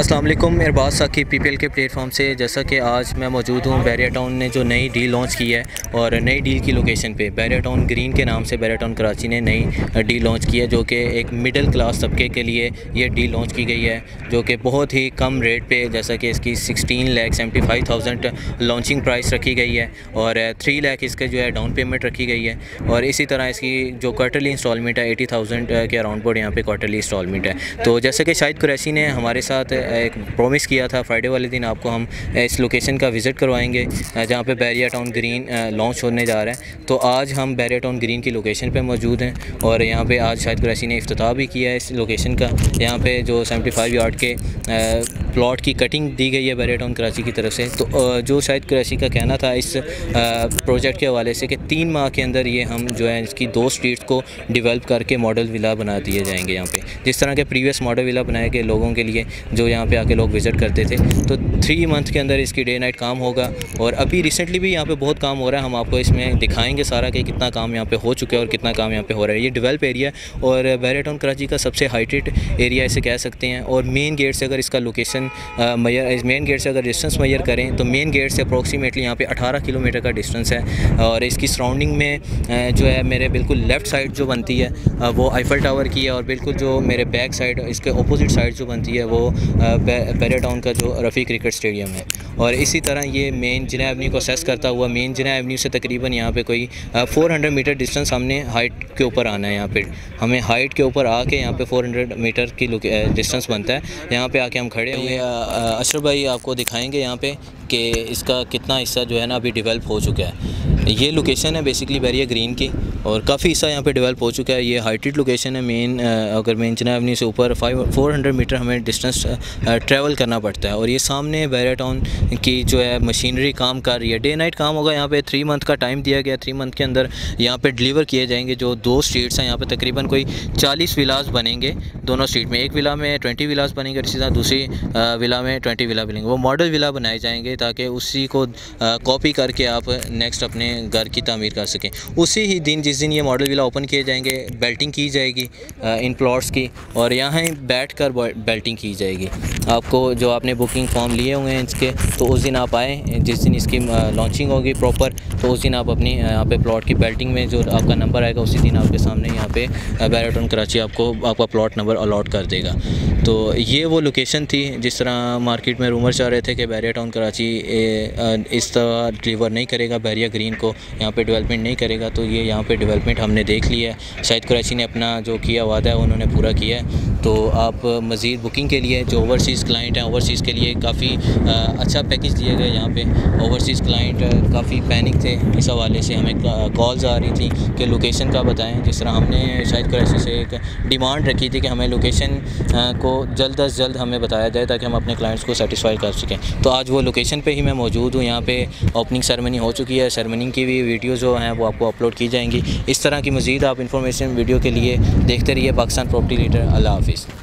वालेकुम Irbaz Saqi P P L के platform से। जैसा कि आज मैं मौजूद हूँ बैरिया टाउन ने जो नई डील लॉन्च की है और नई डील की लोकेशन पे। बैरिया टाउन ग्रीन के नाम से बैरिया टाउन कराची ने नई डील लॉन्च की है, जो कि एक मिडिल क्लास तबके के लिए ये डील लॉन्च की गई है, जो कि बहुत ही कम रेट पे, जैसा कि इसकी sixteen lakh seventy five thousand launching price रखी गई है और थ्री लैख इसके जो है डाउन पेमेंट रखी गई है और इसी तरह इसकी जो क्वार्टरली इंस्टॉलमेंट है, एटी थाउज़ेंड के अराउंड बोर्ड यहाँ पर क्वार्टरली इंस्टॉलमेंट है। तो जैसे कि शाहिद कुरैसी ने हमारे साथ एक प्रॉमिस किया था फ्राइडे वाले दिन आपको हम इस लोकेशन का विज़िट करवाएँगे जहाँ पे बैरिया टाउन ग्रीन लॉन्च होने जा रहा है। तो आज हम बैरिया टाउन ग्रीन की लोकेशन पे मौजूद हैं और यहाँ पे आज शायद कुरैशी ने अफ्ताह भी किया है इस लोकेशन का। यहाँ पे जो 75 यार्ड के प्लॉट की कटिंग दी गई है बैरिया टाउन कराची की तरफ़ से। तो जो शायद कराची का कहना था इस प्रोजेक्ट के हवाले से कि तीन माह के अंदर ये हम जो है इसकी दो स्ट्रीट्स को डिवेल्प करके मॉडल विला बना दिए जाएँगे यहाँ पे। जिस तरह के प्रीवियस मॉडल विला बनाए गए लोगों के लिए, जो यहाँ पे आके लोग विज़िट करते थे। तो थ्री मंथ के अंदर इसकी डे नाइट काम होगा और अभी रिसेंटली भी यहाँ पे बहुत काम हो रहा है। हम आपको इसमें दिखाएँगे सारा कि कितना काम यहाँ पे हो चुका है और कितना काम यहाँ पे हो रहा है। ये डेवलप एरिया और बैरिया टाउन कराची का सबसे हाइटेड एरिया इसे कह सकते हैं। और मेन गेट से अगर इसका लोकेशन मैयर इस मेन गेट से अगर डिस्टेंस मैयर करें तो मेन गेट से अप्रोक्सीमेटली यहाँ पे 18 किलोमीटर का डिस्टेंस है। और इसकी सराउंडिंग में जो है मेरे बिल्कुल लेफ़्ट साइड जो बनती है वो आईफल टावर की है, और बिल्कुल जो मेरे बैक साइड इसके अपोजिट साइड जो बनती है, वो बैरिया टाउन का जो रफ़ी क्रिकेट स्टेडियम है। और इसी तरह ये मेन जिना एवन्यू को सेस करता हुआ मेन जिना एवन्यू से तकरीबन यहाँ पे कोई 400 मीटर डिस्टेंस हमने हाइट के ऊपर आना है यहाँ पे। हमें हाइट के ऊपर आके यहाँ पे 400 मीटर की डिस्टेंस बनता है। यहाँ पे आके हम खड़े हुए अशरफ भाई आपको दिखाएँगे यहाँ पे कि इसका कितना हिस्सा जो है ना अभी डेवलप हो चुका है। ये लोकेशन है बेसिकली बैरिया ग्रीन की और काफ़ी हिस्सा यहाँ पे डेवलप हो चुका है। ये हाइटेड लोकेशन है मेन अगर मेन चना एवनी से ऊपर फाइव फोर हंड्रेड मीटर हमें डिस्टेंस ट्रैवल करना पड़ता है। और ये सामने बैरिया टाउन की जो है मशीनरी काम कर रही है। डे नाइट काम होगा यहाँ पे। थ्री मंथ का टाइम दिया गया। थ्री मंथ के अंदर यहाँ पे डिलीवर किए जाएँगे जो दो स्ट्रीट्स हैं। यहाँ पर तकरीबन कोई चालीस विलास बनेंगे दोनों स्ट्रीट में। एक विला में ट्वेंटी विलास बनेंगे इसी तरह दूसरी विला में ट्वेंटी विला बनेंगे। वो मॉडल विला बनाए जाएँगे ताकि उसी को कॉपी करके आप नेक्स्ट अपने घर की तमीर कर सकें। उसी ही दिन, जिस दिन ये मॉडल विला ओपन किए जाएँगे, बेल्टिंग की जाएगी इन प्लॉट्स की, और यहाँ बैठ कर बेल्टिंग की जाएगी। आपको जो आपने बुकिंग फॉर्म लिए हुए हैं इसके तो उस दिन आप आएँ, जिस दिन इसकी लॉन्चिंग होगी प्रॉपर तो उस दिन आप अपनी यहाँ पे प्लॉट की बेल्टिंग में जो आपका नंबर आएगा, उसी दिन आपके सामने यहाँ पे बैराटन कराची आपको, आपका प्लॉट नंबर अलॉट कर देगा। तो ये वो लोकेशन थी, जिस तरह मार्केट में रूमर चाह रहे थे कि बैरिया टाउन कराची इस तरह डिलीवर नहीं करेगा बैरिया ग्रीन को यहाँ पे डेवलपमेंट नहीं करेगा तो ये यहाँ पे डेवलपमेंट हमने देख लिया है। शायद कराची ने अपना जो किया वादा है, उन्होंने पूरा किया है। तो आप मज़ीद बुकिंग के लिए जो ओवरसीज़ क्लाइंट हैं ओवरसीज़ के लिए काफ़ी अच्छा पैकेज दिए गए यहाँ पे। ओवरसीज़ क्लाइंट काफ़ी पैनिक थे इस हवाले से। हमें कॉल्स आ रही थी कि लोकेशन का बताएँ। जिस तरह हमने शायद कराची से एक डिमांड रखी थी कि हमें लोकेशन को जल्द अज जल्द हमें बताया जाए ताकि हम अपने क्लाइंट्स को सेटिसफाई कर सकें। तो आज वो लोकेशन पर ही मैं मौजूद हूँ। यहाँ पर ओपनिंग सेरेमनी हो चुकी है। सेरेमनी की भी वीडियो जो हैं वो आपको अपलोड की जाएँगी। इस तरह की मज़ीद आप इन्फॉर्मेशन वीडियो के लिए देखते रहिए। पाकिस्तान प्रॉपर्टी लीडर अल्लाह песня.